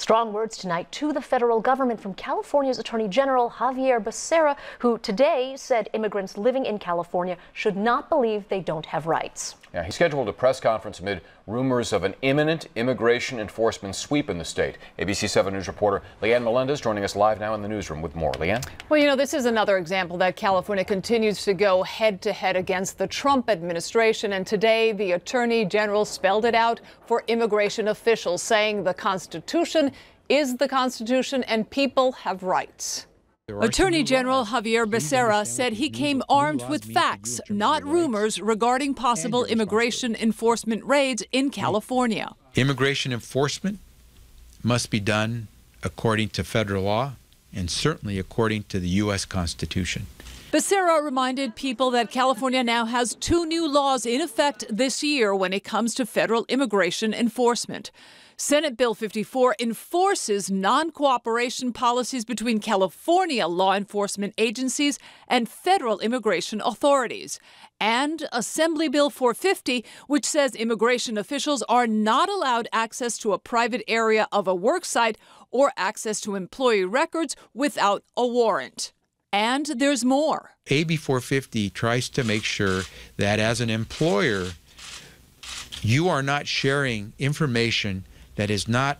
Strong words tonight to the federal government from California's Attorney General Xavier Becerra, who today said immigrants living in California should not believe they don't have rights. Yeah, he scheduled a press conference amid rumors of an imminent immigration enforcement sweep in the state. ABC 7 News reporter Leanne Melendez joining us live now in the newsroom with more. Leanne? Well, you know, this is another example that California continues to go head to head against the Trump administration. And today, the Attorney General spelled it out for immigration officials, saying the Constitution is the Constitution and people have rights. Attorney General Xavier Becerra said he came armed with facts, not rumors, regarding possible immigration enforcement raids in California. Immigration enforcement must be done according to federal law and certainly according to the U.S. Constitution. Becerra reminded people that California now has two new laws in effect this year when it comes to federal immigration enforcement. Senate Bill 54 enforces non cooperation policies between California law enforcement agencies and federal immigration authorities. And Assembly Bill 450, which says immigration officials are not allowed access to a private area of a worksite or access to employee records without a warrant. And there's more. AB 450 tries to make sure that as an employer, you are not sharing information that is not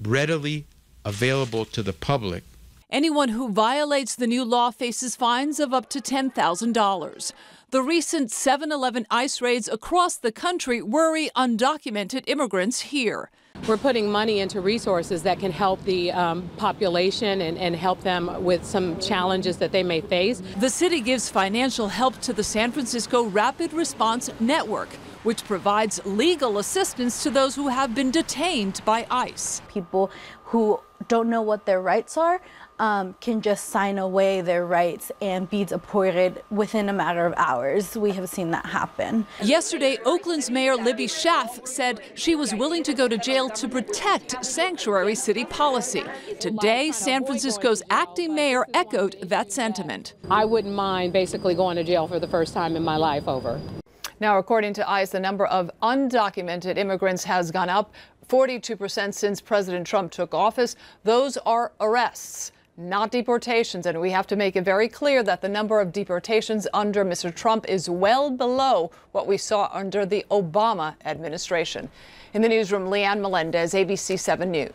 readily available to the public. Anyone who violates the new law faces fines of up to $10,000. The recent 7 Eleven ICE raids across the country worry undocumented immigrants here. We're putting money into resources that can help the um, population and, and help them with some challenges that they may face. The city gives financial help to the San Francisco Rapid Response Network, which provides legal assistance to those who have been detained by ICE. People who don't know what their rights are um, can just sign away their rights and be deported within a matter of hours. We have seen that happen. Yesterday, Oakland's Mayor Libby Schaaf said she was willing to go to jail to protect sanctuary city policy. Today, San Francisco's acting mayor echoed that sentiment. I wouldn't mind basically going to jail for the first time in my life over. Now, according to ICE, the number of undocumented immigrants has gone up 42% since President Trump took office. Those are arrests not deportations. And we have to make it very clear that the number of deportations under Mr. Trump is well below what we saw under the Obama administration. In the newsroom, Leanne Melendez, ABC 7 News.